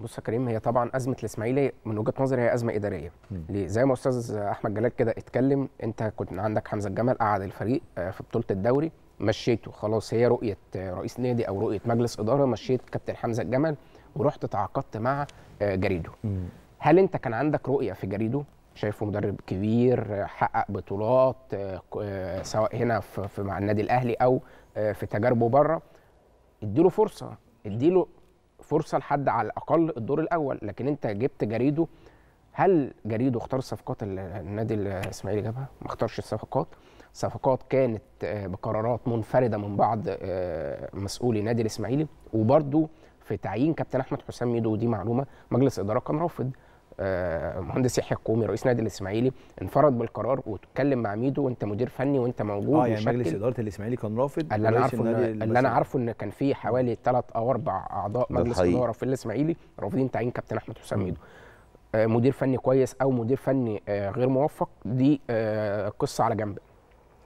بص يا كريم هي طبعا أزمة الإسماعيلي من وجهة نظري هي أزمة إدارية. ليه؟ زي ما أستاذ أحمد جلال كده اتكلم أنت كنت عندك حمزة الجمل قعد الفريق آه، في بطولة الدوري مشيته خلاص هي رؤية آه، رئيس نادي أو رؤية مجلس إدارة مشيت كابتن حمزة الجمل ورحت تعاقدت مع آه، جريدو هل أنت كان عندك رؤية في جريدو شايفه مدرب كبير حقق بطولات سواء هنا في مع النادي الأهلي أو في تجاربه بره؟ اديله فرصة اديله فرصة لحد على الأقل الدور الأول لكن أنت جبت جريدو هل جريدو اختار الصفقات اللي النادي الاسماعيلي جابها؟ ما اختارش الصفقات. صفقات كانت آه، بقرارات منفردة من بعض آه، مسؤولي نادي الإسماعيلي. وبرده في تعيين كابتن أحمد حسام ميدو ودي معلومة مجلس الاداره كان رافض. مهندس يحيى الكومي رئيس نادي الإسماعيلي انفرد بالقرار واتكلم مع ميدو وانت مدير فني وانت موجود آه يعني. مجلس إدارة الإسماعيلي كان رافض اللي أنا عارفه اللي. أنا عارفه إن كان في حوالي ثلاث أو أربع أعضاء مجلس. إدارة في الإسماعيلي رافضين تعيين كابتن أحمد حسام ميدو آه، مدير فني كويس أو مدير فني آه، غير موفق دي آه، قصة على جنب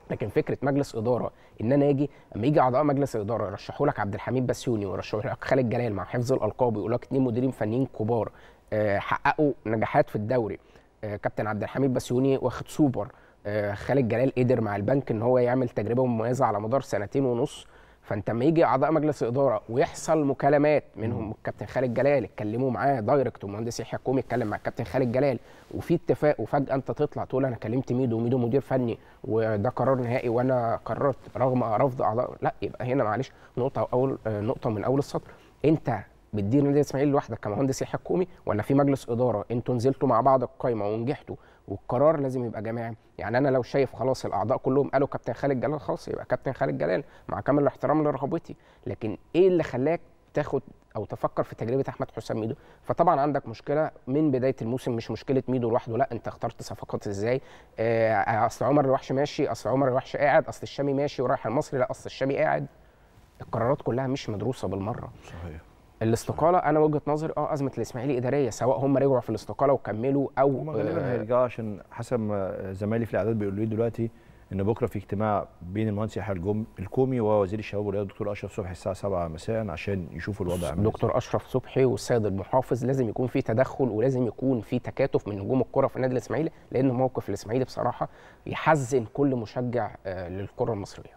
لكن فكرة مجلس إدارة إن أنا آجي أما يجي أعضاء مجلس إدارة يرشحوا لك عبد الحميد بسيوني ويرشحوا لك خالد جلال مع حفظ الألقاب ويقول لك اثنين مديرين فنيين كبار آه، حققوا نجاحات في الدوري. آه، كابتن عبد الحميد بسيوني واخد سوبر. آه، خالد جلال قدر مع البنك إن هو يعمل تجربة مميزة على مدار سنتين ونص. فانت لما يجي اعضاء مجلس اداره ويحصل مكالمات منهم الكابتن خالد جلال اتكلموا معاه direct والمهندس يحيى الكومي اتكلم مع الكابتن خالد جلال وفي اتفاق وفجأة انت تطلع تقول أنا كلمت ميدو وميدو مدير فني وده قرار نهائي وأنا قررت رغم رفض اعضاء لا يبقى هنا معلش نقطة أول آه، نقطة من أول السطر. انت بتدير نادي الاسماعيلي لوحدك كمهندس يحيى الكومي ولا في مجلس إدارة أنتوا نزلتوا مع بعض القايمة ونجحتوا والقرار لازم يبقى جماعي؟ يعني أنا لو شايف خلاص الأعضاء كلهم قالوا كابتن خالد جلال خلاص يبقى كابتن خالد جلال مع كامل الاحترام لرغبتي. لكن إيه اللي خلاك تاخد أو تفكر في تجربة أحمد حسام ميدو؟ فطبعا عندك مشكلة من بداية الموسم مش مشكلة ميدو لوحده لا أنت اخترت صفقات إزاي؟ آه أصل عمر الوحش ماشي أصل عمر الوحش قاعد أصل الشامي ماشي ورايح المصري لا أصل الشامي قاعد. القرارات كلها مش مدروسة بالمرة. صحيح. الاستقالة أنا وجهة نظري آه أزمة الإسماعيلي إدارية سواء هم رجعوا في الاستقالة وكملوا أو هم غالبا آه، هيرجعوا عشان حسب ما زمايلي في الإعداد بيقولوا لي دلوقتي إن بكرة في اجتماع بين المهندس يحيى الكومي ووزير الشباب والرياضة الدكتور أشرف صبحي الساعة 7 مساء عشان يشوفوا الوضع عامل. دكتور أشرف صبحي والسيد المحافظ لازم يكون في تدخل ولازم يكون في تكاتف من نجوم الكرة في النادي الإسماعيلي لأن موقف الإسماعيلي بصراحة يحزن كل مشجع آه، للكرة المصرية